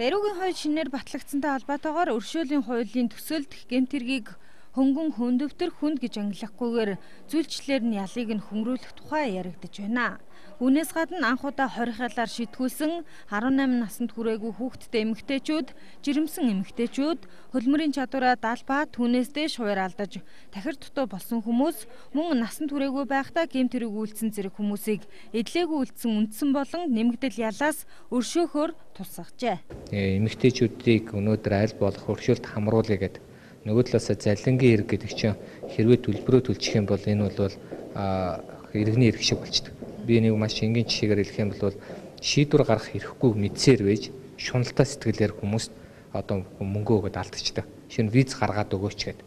Даругийн хууль шинээр батлагдсантай холбоотойгоор өршөөлийн хуулийн төсөлд гэмтэргийг хөнгөн хөндөвтөр хүнд гэж ангилахгүйгээр зүйлчлэлээр нь ялыг нь хөмрүүлэх тухай яригдж байна. Үүнээс гадна анх удаа хорихялаар шитгүүлсэн 18 наснд хүрээгүй хүүхэдтэй эмэгтэйчүүд, жирэмсэн эмэгтэйчүүд хөлмөрийн чадвараа далбаа түүнээс дэш хуваар алдаж тахир дутуу болсон хүмүүс мөн насанд хүрээгүй байхдаа гэмт хэрэг үйлцэн зэрэг хүмүүсийг эдлээгүй үйлцэн үндсэн болон нэмэгдэл ялаас өршөөхөөр тусгажээ. Эмэгтэйчүүдийг өнөөдөр аль болох өршөөлт хамруулъя гэдэг нөгөө талаасаа залингийн хэрэг гэдэг чинь хэрвээ төлбөрөө төлчих юм бол энэ бол иргэний эрх шиг болчдөг. Би нэг маш энгийн жишээгээр хэлэх юм бол шийдвэр гарах эрхгүй мэдсээр байж шуналтай сэтгэлээр хүмүүст одоо мөнгө өгöd алдчихдаг. Шинэ виз гаргаад өгөөч гэдэг.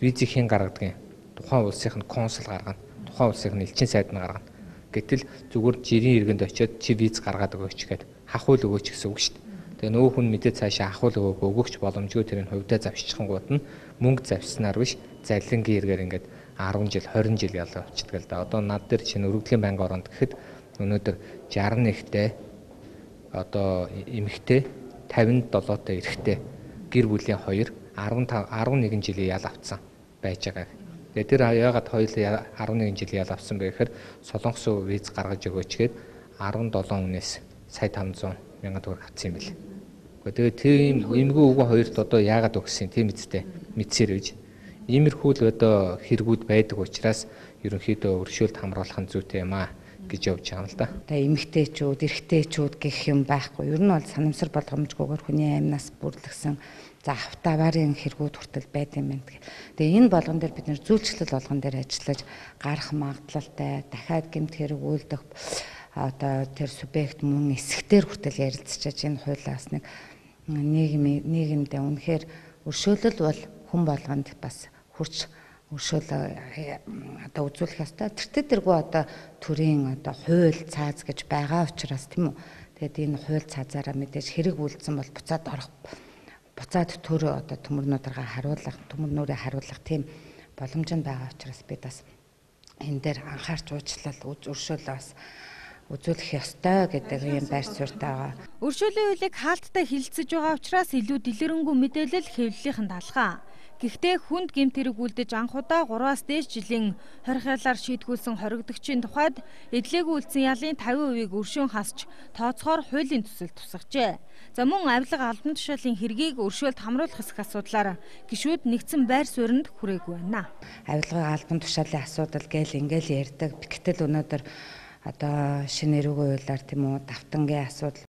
Визийг хэн гаргадаг юм? Тухайн улсынх нь консул гаргана. Тухайн улсынх нь элчин сайд нь гаргана. Гэтэл зүгээр жирийн иргэнд очиод чи виз гаргаад өгөөч гэдэг. Хахуул өгөөч гэсэн үг шүү дээ. Тэгээ нөгөө хүн мэдээ цаашаа ахвал өгөөг өгөгч боломжгүй тэрийг хувьдаа завшчихангууд нь мөнгө завьснаар биш залингийн эргээр ингээд 10 жил 20 жил ялгаа авчдаг л да. Одоо над дээр чинь өргөдлийн банк оронд гэхэд өнөөдөр 61-тэй одоо эмэгтэй 57-тай эрэгтэй гэр бүлийн хоёр 15 11 жилийн ял авцсан байж байгаа. Тэгээ тэр яагаад хоёулаа 11 жилийн ял авсан бэ гэхээр солонгос виз гаргаж өгөөч гээд 17 үнээс сая 500 мянган төгрөг авсан юм бэл. Тэгээд тийм эмгүү өвгөн хоёрт одоо яагаад өгсөн тийм үстэй мэдсээр байж. Иймэрхүү л одоо хэрэгүүд байдаг учраас ерөнхийдөө өршөөлт хамруулах нь зүйтэй юм аа гэж явж байгаа юм л да. Тэгээ эмэгтэйчүүд, эрэгтэйчүүд гэх юм байхгүй. Ер нь бол санамсар болгоомжгүйгээр хүний амьнаас бүрлэгсэн за автоварын хэрэгүүд хүртэл байд юм байна. Тэгээ энэ болгон дээр бид нэр зүйлчлэл болгон дээр ажиллаж гарах магадлалтай дахиад гэмт хэрэг үйлдэх одоо тэр субъект мөн эсэгтэр хүртэл ярилцчихаж энэ хуулиас нэг нийгэм нийгэмдээ үнэхээр өршөөлөл бол хүн болгонд бас хурц өршөөл одоо үзүүлэх ёстой. Тэртээ тэргүй одоо төрийн одоо хууль цааз гэж байгаа учраас тийм үү. Тэгэд энэ хууль цаазаараа мэдээж хэрэг үйлдсэн бол буцаад орох буцаад төр одоо төмөрнүүдэргээ харуулах, төмөрнүүрээ харуулах тийм боломж нь байгаа учраас бид бас энэ дээр анхаарч уучлал өршөөлөө бас үзүүлэх ёстой гэдэг юм байр суурьтай байгаа. Өршөөлийн хуулийг хаалттай хилцэж байгаа учраас илүү дэлгэрэнгүй мэдээлэл хэвлэлийнхэн талхаа. Гэхдээ хүнд гэмт хэрэг үлдэж анх удаа 3-аас дээш жилийн хорихялаар шийтгүүлсэн хоригдогчийн тухайд эдлээгүй үлдсэн ялын 50%-ийг өршөөн хасч тооцохоор хуулийн төсөл тусгажээ. За мөн авилга албан тушаалын хэргийг өршөөлт хамруулах хэсэг асуудлаар гişүүд нэгдсэн байр сууринд хүрээгүй байна. Авилга албан тушаалын асуудал гээл ингээл ярьдаг. Гэтэл өнөөдөр одоо шинэ эрүүгийн хуулиар тийм үү давтангийн асуудал